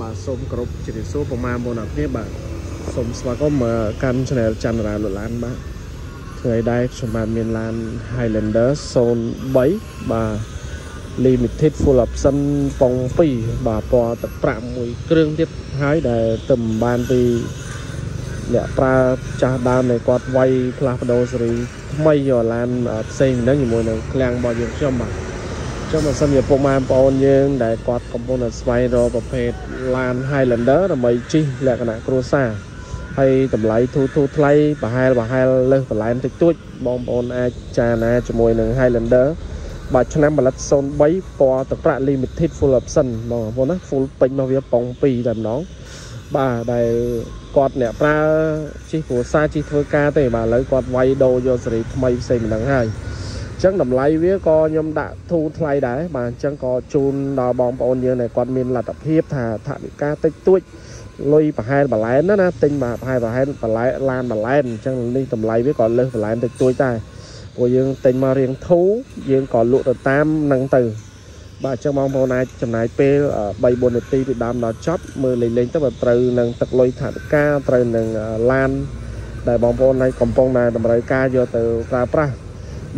បាទសូមគោរពជម្រាបសួរប្រមាណបងប្អូនគ្នាបាទសូមស្វាគមន៍មកកាន់ Channel ច័ន្ទរាលឡានបាទថ្ងៃដែរខ្ញុំបានមានឡាន Highlander 03បាទ limited full option ប៉ុង2បាទពណ៌ទឹកប្រាក់មួយគ្រឿងទៀតហើយដែលទៅមិនបានពីអ្នកប្រើចាស់ដើមនៃគាត់វាយផ្លាស់ប្ដូរសេរីថ្មីយកឡានផ្សេងហ្នឹងជាមួយនឹងឃ្លាំងរបស់យើងខ្ញុំបាទ ចឹងបើសិនជាពុកម៉ែបងប្អូនយើងដែលគាត់កំពុងតែស្វែងរកប្រភេទឡាន Highlander ដើម្បីជិះលក្ខណៈគ្រួសារហើយតម្លៃធូរធូរថ្លៃប្រហែលប្រហែលលើសបន្លែតិចតួចបងប្អូនអាចចារណាជាមួយនឹង Highlander បាទឆ្នាំផលិត03ពណ៌ទឹកប្រាក់ limited full option បងប្អូនណា full ពេញរបស់វាប៉ុង2តែម្ដងបាទដែលគាត់អ្នកប្រើជិះគ្រួសារជិះធ្វើការទេបាទឥឡូវគាត់វាយដូរយកសេរីថ្មីផ្សេងម្ដងហើយ អញ្ចឹងតម្លៃវាក៏ខ្ញុំដាក់ធូរថ្លៃដែរបាទអញ្ចឹងក៏ជូនដល់បងប្អូនយើងដែលគាត់មានលទ្ធភាពថាថវិកាតិចតួចលុយប្រហែលបន្លែនណាណាទិញបាទប្រហែលប្រហែលបន្លែឡានបន្លែនអញ្ចឹងនេះតម្លៃវាក៏លើសបន្លែនតិចតួចដែរព្រោះយើងទិញមករៀងធូរយើងក៏លក់ទៅតាមនឹងទៅបាទអញ្ចឹងបងប្អូនអាចចំណាយពេល3 4នាទីពីដើមដល់ចប់មើលលេងលេងទៅបើត្រូវនឹងទឹកលុយថវិកាត្រូវនឹងឡានដែលបងប្អូនឲ្យកំពុងតែតម្រូវការយកទៅប្រើប្រាស់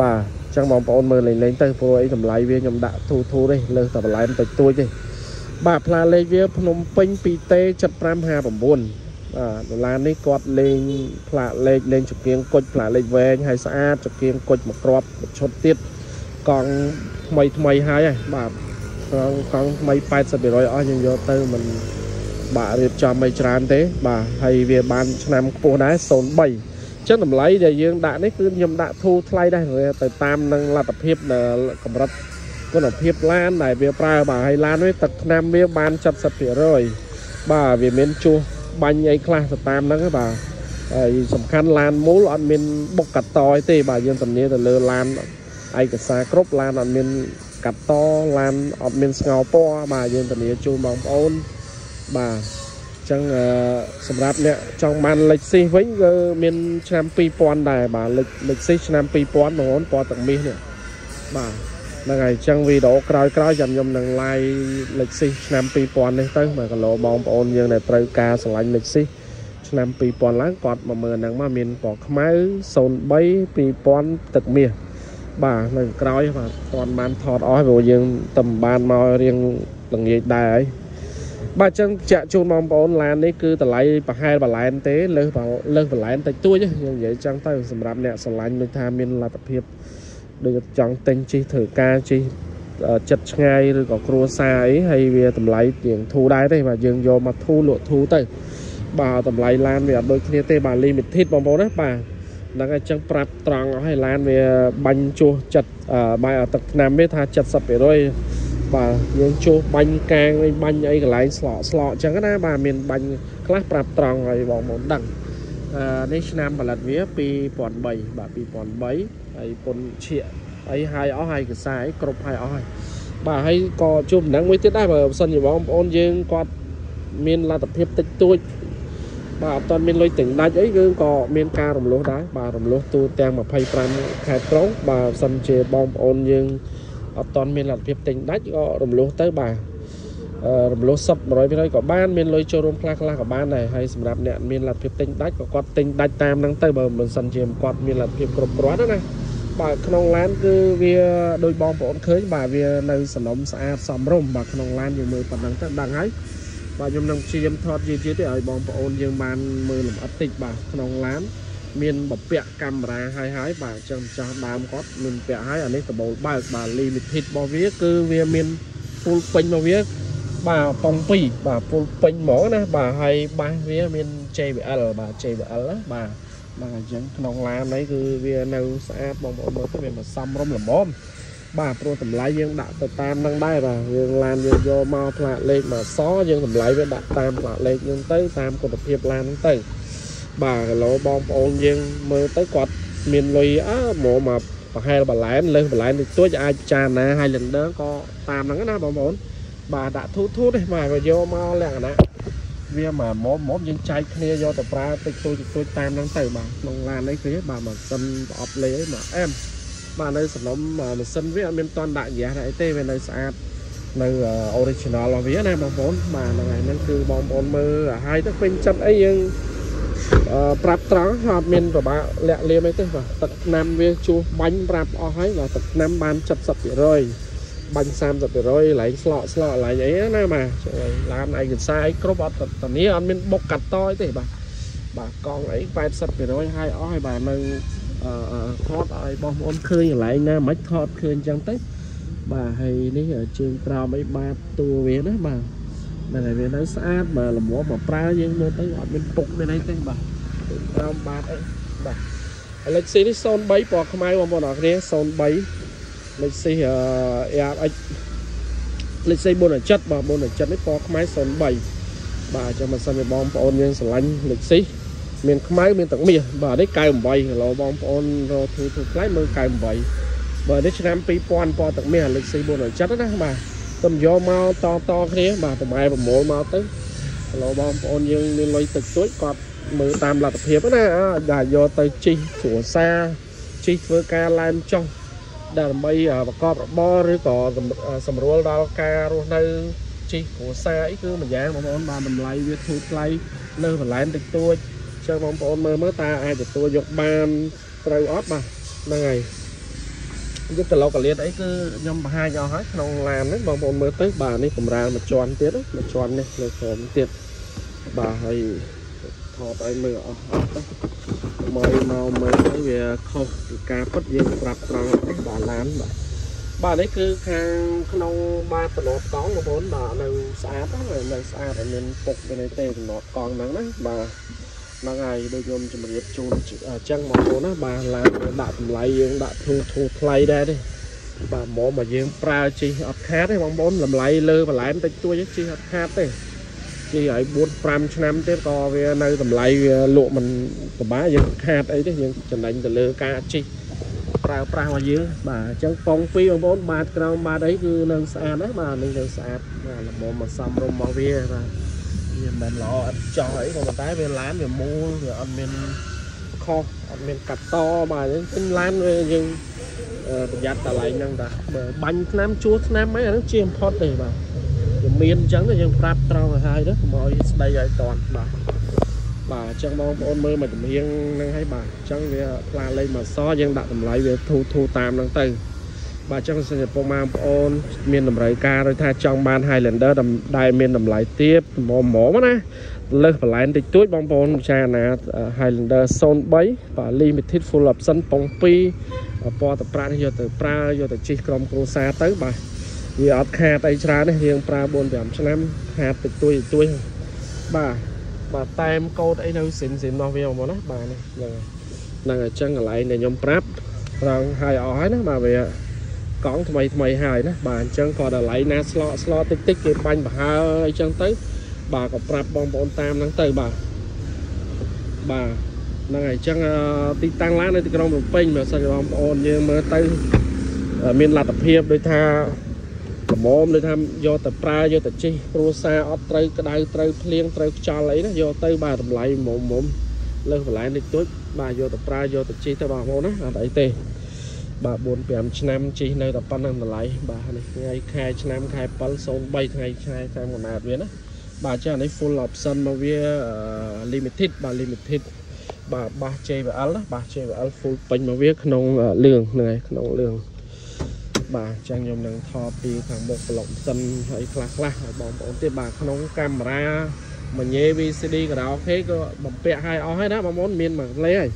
បាទអញ្ចឹងបងប្អូនមើលលេងលេងទៅព្រោះអីតម្លៃវាខ្ញុំដាក់ធូរធូរទេលើសតែបន្លែតិចតួចទេបាទផ្លាលេខវាភ្នំពេញ 2T 7559បាទដុល្លារនេះគាត់លេងផ្លាកលេខលេងចង្គៀងគុជផ្លាកលេខវែងហើយស្អាតចង្គៀងគុជមួយគ្រាប់ឈុតទៀតកង់ថ្មីថ្មីហើយហ៎បាទកង់កង់ថ្មី80%អស់យើងយកទៅមិនបាក់រៀបចំឲ្យច្រើនទេ បាទហើយវាបានឆ្នាំខ្ពស់ដែរ03 ចឹងតម្លៃដែលយើងដាក់នេះគឺខ្ញុំដាក់ធូរថ្លៃដែរទៅតាមនឹងលទ្ធភាពកម្រិតគុណភាពឡានដែលវាប្រើបាទហើយឡាននេះទឹកថ្នាំវាបាន70%បាទវាមានជួសបាញ់អីខ្លះទៅតាមហ្នឹងបាទហើយសំខាន់ឡានមូលអត់មានបុកកាត់តយទេបាទយើងទំនាទៅលើឡានឯកសារគ្រប់ឡានអត់មានកាត់តឡានអត់មានស្ងោពណ៌បាទយើងធានាជូនបងប្អូនបាទអញ្ចឹងសម្រាប់អ្នកចង់បានលេខស៊ីវិញគឺមានឆ្នាំ2000ដែរបាទលេខលេខស៊ីឆ្នាំ2000បងប្អូនពណ៌ទឹកមាសនេះបាទហ្នឹងហើយអញ្ចឹងវីដេអូក្រោយក្រោយចាំខ្ញុំនឹង live លេខស៊ីឆ្នាំ2000នេះទៅបាទគីឡូបងប្អូនយើងដែលត្រូវការឆ្លាញ់លេខស៊ីឆ្នាំ2000ឡើងគាត់មកមើលហ្នឹងមកមានពណ៌ខ្មៅ03 2000ទឹកមាសបាទនៅក្រោយបាទតាន់បានថតអស់ព្រោះយើងតំបានមករៀងល្ងាចដែរហើយ បាទអញ្ចឹងចាក់ជូនបងប្អូនឡាននេះគឺតម្លៃប្រហែលបន្លែនទេលើសលើសបន្លែនតិចតួចយើងនិយាយអញ្ចឹងទៅសម្រាប់អ្នកស្រឡាញ់ដូចថាមានលទ្ធភាពដូចចង់ទិញជិះធ្វើការជិះចិត្តឆ្ងាយឬក៏គ្រួសារអីហើយវាតម្លៃជាងធូរដែរទេបាទយើងយកមកធូរលក់ធូរទៅបាទតម្លៃឡានវាអត់ដូចគ្នាទេបាទ limited បងប្អូនណាបាទហ្នឹងហើយចឹងប្រាប់ត្រង់អស់ហើយឡានវាបាញ់ជួសចិត្តបាយទឹកថ្នាំវាថា70% បាទយើងជួសបាញ់កាងបាញ់អីកន្លែងស្លកស្លកចឹងណាបាទមានបាញ់ខ្លះប្រាប់ត្រង់ហើយបងប្អូនដឹងនេះឆ្នាំផលិតវា2003បាទ2003ហើយពុនឈៀកអីហើយអស់ហើយកសាយគ្រប់ហើយអស់ហើយបាទហើយក៏ជួបដំណឹងមួយទៀតដែរបើសិនជាបងប្អូនយើងគាត់មានលទ្ធភាពតិចតួចបាទអត់ទាន់មានលុយទាំងដាច់អីគឺក៏មានការរំលោះដែរបាទរំលោះទូទាំង25ខែក្រុងបាទសិនជាបងប្អូនយើង អត់ទាន់មានលទ្ធភាពទិញដាច់ក៏រំលោះទៅបាទរំលោះសព100%ក៏បានមានលុយចូលរួមខ្លះខ្លះក៏បានដែរហើយសម្រាប់អ្នកមានលទ្ធភាពទិញដាច់ក៏គាត់ទិញដាច់តាមហ្នឹងទៅបើមិនសិនជាគាត់មានលទ្ធភាពគ្រប់គ្រាន់ណាបាទក្នុងឡានគឺវាដោយបងប្អូនឃើញបាទវានៅសំណុំស្អាតសមរម្យបាទក្នុងឡានយើងមើលប៉ុណ្ណឹងទៅដឹងហើយបាទខ្ញុំនឹងព្យាយាមថតយឺតយឺតទេឲ្យបងប្អូនយើងបានមើលលម្អិតតិចបាទក្នុងឡាន មានបពាក់កាមេរ៉ាហើយហើយបាទអញ្ចឹងចាស់ដើមគាត់មានពាក់ហើយអានេះដបូលបើកបាទ limited របស់វាគឺវាមាន full ពេញរបស់វាបាទប៉ុង2បាទ full ពេញហ្មងណាបាទហើយបាសវាមាន JBL បាទ JBL ណាបាទបាទអញ្ចឹងក្នុងឡាននេះគឺវានៅស្អាតបងប្អូនមើលទៅវាមិនសមរម្យល្មមបាទព្រោះតម្លៃយើងដាក់ទៅតាមនឹងដែរបាទយើងឡានយើងយកមកផ្លាកលេខមកសយើងតម្លៃវាដាក់តាមផ្លាកលេខយើងទៅតាមគុណភាពឡានហ្នឹងទៅ បាទគីឡូបងប្អូនយើងមើលទៅគាត់មានលុយអើមកមកប្រហែលបន្លែនលើសបន្លែនតិចតួចអាចចារណា Highlander ក៏តាមហ្នឹងណាបងប្អូនបាទដាក់ធូតធូតទេបាទយកមកលក្ខណៈវាមកមុំមុំយើងចែកគ្នាយកទៅប្រើតិចតួចតិចតួចតាមហ្នឹងទៅបាទក្នុងឡាននេះគឺបាទម៉ាស៊ីនប្រអប់លេមកអែមបាទនៅសំណុំម៉ាស៊ីនវាអត់មានតន់ដាក់យះអីទេវានៅស្អាតនៅ original របស់វាណាបងប្អូនបាទហ្នឹងហើយហ្នឹងគឺបងប្អូនមើលហើយទៅពេញចិត្តអីយើង ប្រាប់ត្រង់អត់មានប្របាលាក់លៀមអីទេបាទទឹកថ្នាំវាជួសបាញ់ប្រាប់អស់ហើយបាទទឹកថ្នាំបាន70%បាញ់30%ឡែងស្លក់ស្លក់ឡែងអីណាបាទឡានឯកសារអីគ្រប់អត់តានីអត់មានបុកកាត់តទេបាទបាទកង់អី80%ហើយអស់ហើយបាទនៅថតឲ្យបងប្អូនឃើញកន្លែងណាមិនថតឃើញអញ្ចឹងទៅបាទហើយនេះជើងក្រោមអីបាតតួវាណាបាទ តែវានៅស្អាតបាទល្មមមកប្រើយើងមើលទៅអត់មានពុកមានអីទេបាទក្រោមបាតអីបាទឥឡូវស៊ីនេះ03ពណ៌ខ្មៅបងប្អូនអរគ្នា03លេខស៊ី ARX លេខស៊ី470បាទ470នេះពណ៌ខ្មៅ03បាទចាំមិនសិនជាបងប្អូនយើងស្រឡាញ់លេខស៊ីមានខ្មៅមានទឹកមាសបាទនេះ98គីឡូបងប្អូនរកធូរធូរថ្លៃមើល98បើនេះឆ្នាំ2000ពណ៌ទឹកមាសលេខស៊ី470ណាបាទ ទំយកមកតតគ្នាបាទតម្លៃប្រមូលមកទៅគីឡូបងប្អូនយើងមានលុយតិចតួចគាត់មើលតាមលទ្ធភាពណាអាចយកទៅជីគ្រួសារជីធ្វើការឡែនចុះដើម្បីប្រកបរបរឬក៏សម្រួលដល់ការរស់នៅជីគ្រួសារអីគឺម្យ៉ាងបងប្អូនបានតម្លៃវាធូរថ្លៃនៅបន្លែតិចតួចចឹងបងប្អូនមើលមើលតើអាចទទួលយកបានត្រូវអត់បាទហ្នឹងហើយ យកកឡូកលៀតអីគឺខ្ញុំបង្ហាញអស់ហើយក្នុងឡានហ្នឹងបងប្អូនមើលទៅបាទនេះកម្រាលមួយជាន់ទៀតមួយជាន់នេះលើក្រោមទៀតបាទហើយថតឲ្យមើលអស់អស់ទៅមកមកមើលទៅវាខុសពីការពិតយើងប្រាប់ត្រង់បាទឡានបាទបាទនេះគឺខាងក្នុងបាតតំណត់កង់បងប្អូនបាទនៅស្អាតហើយនៅស្អាតអត់មានពុកមានអីទេតំណត់កង់ហ្នឹងណាបាទ ហ្នឹងហើយដូចខ្ញុំជម្រាបជូនអញ្ចឹងបងប្អូនណាបាទឡានដាក់តម្លៃយើងដាក់ធូរធូរថ្លៃដែរទេបាទមកមកយើងប្រើជីអត់ខាតទេបងប្អូនតម្លៃលើបន្លែតិចតួចជីអត់ខាតទេជីឲ្យ4 5ឆ្នាំទៀតក៏វានៅតម្លៃវាលក់មិនពិបាកយើងខាតអីទេយើងចំណេញទៅលើការជីប្រើប្រាស់របស់យើងបាទអញ្ចឹងប៉ុងពីបងប្អូនបាតក្រោមបាតអីគឺនៅស្អាតណាបាទនឹងនៅស្អាតបាទល្មមមកសំរុំរបស់វាបាទ វាមិនល្អអត់ចោះអីក៏ប៉ុន្តែវាឡានវាមូលវាអត់មានខុសអត់មានកាត់តបាទអញ្ចឹងឡានវាយើងប្រយ័ត្នតម្លៃហ្នឹងតាបើបាញ់ឆ្នាំជួសឆ្នាំអីអាហ្នឹងជាបំផុតទេបាទវាមានអញ្ចឹងយើងប្រាប់ត្រង់ឲ្យហើយទៅកុំឲ្យស្ដីឲ្យតន់បាទបាទអញ្ចឹងបងប្អូនមើលមកចម្រៀងហ្នឹងហើយបាទអញ្ចឹងវាផ្លាលេខមកសយើងដាក់តម្លៃវាធូរធូរតាមហ្នឹងទៅ បាទចឹងសិនពុកម៉ែបងប្អូន មានតម្រូវការឬថាចង់បាន Highlander ដែលមានតម្លៃទាបហ្មងហ្មងណាលើសបន្លែតិចតួចបងប្អូនពិចារណា Highlander 03បាទ limited full option ប៉ុង2ពណ៌តប្រាក់នេះយកទៅប្រើយកទៅជិះក្រុមគ្រួសារទៅបាទវាអត់ខាតអីច្រើនទេរៀងប្រើ4 5ឆ្នាំខាតតិចតួចតិចតួចបាទបាទតែមកោតអីនៅសិនសិនរបស់វាបងប្អូនណាបាទនេះហ្នឹងហ្នឹងអញ្ចឹងកន្លែងដែលខ្ញុំប្រាប់ត្រង់ឲ្យអស់ហើយណាបាទវា កង់ថ្មីថ្មីហើយណាបាទអញ្ចឹងក៏តម្លៃណាស្លកស្លតិចតិចគេបាញ់ប្រហើអីចឹងទៅ បាទក៏ប្រាប់បងប្អូនតាមហ្នឹងទៅបាទបាទហ្នឹងហើយអញ្ចឹងទីតាំងឡាននៅទីក្រុងភ្នំពេញបើសិនជាបងប្អូនយើងមើលទៅមានលទ្ធភាពដូចថាល្មមដូចថាយកទៅប្រើយកទៅជិះគ្រួសារអត់ត្រូវក្តៅត្រូវភ្លៀងត្រូវខ្យល់អីណាយកទៅបាទតម្លៃមុំមុំលើសបន្លែតិចតួចបាទយកទៅប្រើយកទៅជិះទៅបងប្អូនណាអត់អីទេ បាទ4 5ឆ្នាំជីនៅតែប៉ុណ្្នឹងតម្លៃបាទនេះថ្ងៃខែឆ្នាំខែ7 03ថ្ងៃខែខាងកំណើតវាណាបាទចានេះ full option មកវា limited បាទ limited បាទបាស JVL ណាបាស JVL full ពេញមកវាក្នុងលឿងហ្នឹងហើយក្នុងលឿងបាទចឹងខ្ញុំនឹងថតពីខាងមុខប្លុកសិនហើយខ្លះខ្លះឲ្យបងប្អូនទៀតបាទក្នុងកាមេរ៉ាមញ៉េ VCD ការ៉ាអូខេក៏បំពាក់ឲ្យអស់ហើយណាបងប្អូនមានមួយលេហើយ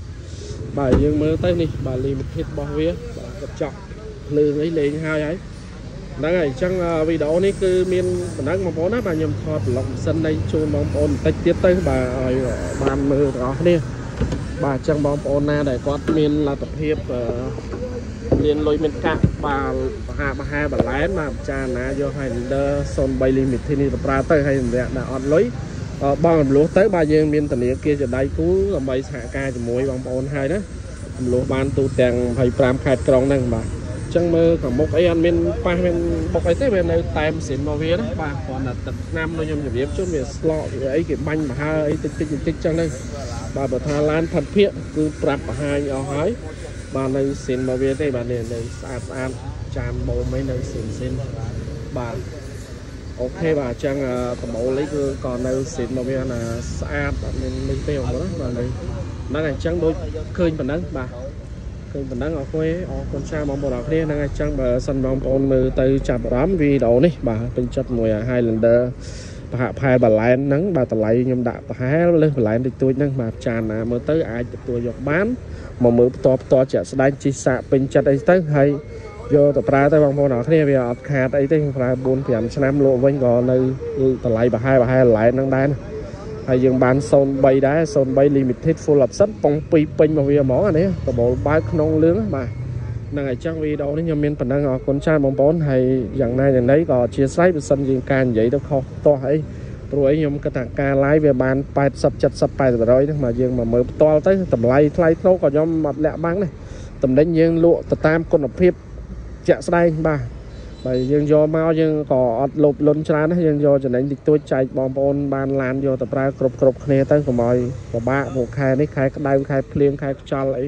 បាទយើងមើលទៅនេះបាទ limited របស់វាបាទកញ្ចក់ភ្លើងអីលេងហើយហើយហ្នឹងហើយអញ្ចឹងវីដេអូនេះគឺមានប៉ុណ្ណឹងបងប្អូនណាបាទខ្ញុំថតប្លុកម៉ាស៊ីននេះជូនបងប្អូនបន្តិចទៀតទៅបាទឲ្យបានមើលទាំងអស់គ្នាបាទអញ្ចឹងបងប្អូនណាដែលគាត់មានលទ្ធភាពមានលុយមានកាក់បាទបហាបហាបន្លែនបាទពិចារណាយក Highlander 03 Limited នេះទៅប្រើទៅហើយសម្រាប់ដែលអត់លុយបងរំលោះទៅបាទយើងមានធនាគារជាដៃគូដើម្បីសហការជាមួយបងប្អូនហើយណា រំលោះបានទូទាំង25ខេត្តក្រុងហ្នឹងបាទអញ្ចឹងមើលខាងមុខអីអត់មានប៉ះមានបុកអីទេវានៅតែម៉ាស៊ីនមកវាណាបាទគ្រាន់តែទឹកឆ្នាំដូចខ្ញុំជម្រាបជូនវាស្លកវាអីគេបាញ់បហើអីតិចតិចតិចចឹងទៅបាទបើថាឡានផាត់ភាកគឺប្រាប់បង្ហាញអស់ហើយបាទនៅស៊ីនមកវាទេបាទនេះនៅស្អាតស្អាតចានបូមអីនៅស៊ីនស៊ីនបាទ អូខេបាទអញ្ចឹងដំបូលនេះគឺក៏នៅស៊ីនមកវាណាស្អាតអត់មាននេះទេបងប្អូនបាទនៅហ្នឹងអញ្ចឹងដូចឃើញប៉ុណ្ណឹងបាទឃើញប៉ុណ្ណឹងអរគុណអរគុណច្រើនបងប្អូនអរគ្នាហ្នឹងអញ្ចឹងបើសិនបងប្អូនមើលទៅចាប់អារម្មណ៍វីដេអូនេះបាទពេញចិត្តមួយ Highlander ប្រហាក់ផែបលែនហ្នឹងបាទតម្លៃខ្ញុំដាក់ប្រហែលលើសបលែនតិចតួចហ្នឹងបាទចានណាមើលទៅអាចទទួលយកបានមកមើលផ្ទាល់ផ្ទាល់ជាក់ស្ដែងជីសាកពេញចិត្តអីទៅហើយ យកទៅប្រើទៅបងប្អូនអរគ្នាវាអត់ខាតអីទេប្រើ4 5ឆ្នាំលក់វិញក៏នៅតម្លៃប្រហែលប្រហែលឡែនហ្នឹងដែរហើយយើងបាន03ដែរ03 limited full option ប៉ុង2ពេញមកវាហ្មងអានេះដបូលបើកក្នុងលឿងបាទហ្នឹងហើយចឹងវីដេអូនេះខ្ញុំមានប៉ុណ្ណឹងអរគុណច្រើនបងប្អូនហើយយ៉ាងណាយ៉ាងណីក៏អធិស្ឋានបើសិនយើងការនិយាយទៅខុសទាស់អីព្រោះអីខ្ញុំគិតថាការ live វាបាន80 70 80%ហ្នឹងមកយើងមកមើលផ្ទាល់ទៅតម្លៃថ្លៃថ្នូរក៏ខ្ញុំអត់លាក់បាំងដែរតំណែងយើងលក់ទៅតាមគុណភាព ជាក់ស្ដែងបាទបើយើងយកមកយើងក៏អត់លោភលន់ច្រើនណាយើងយកចំណេញតិចតួចចែកបងប្អូនបានឡានយកទៅប្រើគ្រប់គ្រប់គ្នាទៅកុំឲ្យពិបាកមកខែនេះខែក្តៅខែភ្លៀងខែខ្យល់អី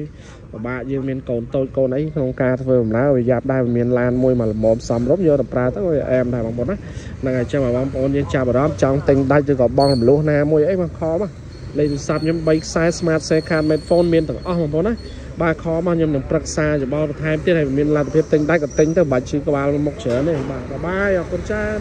ពិបាកយើងមានកូនតូចកូនអីក្នុងការធ្វើដំណើរវាយ៉ាប់ដែរមានឡានមួយមកល្មមសំរុំយកទៅប្រើទៅវាអែមដែរបងប្អូនណាហ្នឹងហើយចឹងបងប្អូនយើងចាប់អារម្មណ៍ចង់ទិញដាច់ឬក៏បងរំលោះណាមួយអីមកខំលេខទូរស័ព្ទខ្ញុំ3ខ្សែ Smart SIM card smartphone មានទាំងអស់បងប្អូនណា បាទខមកខ្ញុំនឹងប្រឹក្សាយោបល់បន្ថែមទៀតហើយមានលទ្ធភាពទិញដាច់ក៏ទិញទៅបាច់ឈឺក្បាលមុខច្រើនទេបាទបាយបាយអរគុណច្រើន